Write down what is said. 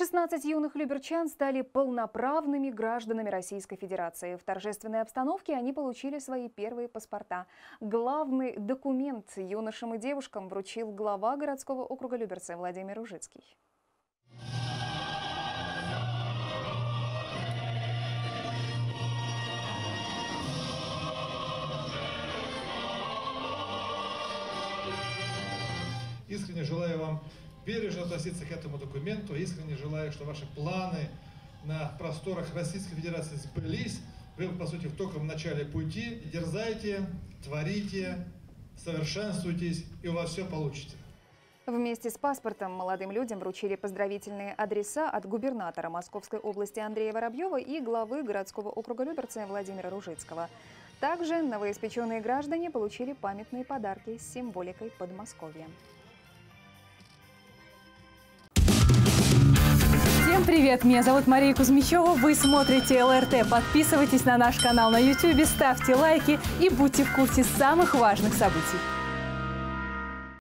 16 юных люберчан стали полноправными гражданами Российской Федерации. В торжественной обстановке они получили свои первые паспорта. Главный документ юношам и девушкам вручил глава городского округа Люберцы Владимир Ужицкий. Искренне желаю вам бережно относиться к этому документу. Искренне желаю, что ваши планы на просторах Российской Федерации сбылись. Вы, по сути, в только начале пути. Дерзайте, творите, совершенствуйтесь, и у вас все получится. Вместе с паспортом молодым людям вручили поздравительные адреса от губернатора Московской области Андрея Воробьева и главы городского округа Люберцы Владимира Ружицкого. Также новоиспеченные граждане получили памятные подарки с символикой Подмосковья. Всем привет! Меня зовут Мария Кузьмичева. Вы смотрите ЛРТ. Подписывайтесь на наш канал на YouTube, ставьте лайки и будьте в курсе самых важных событий.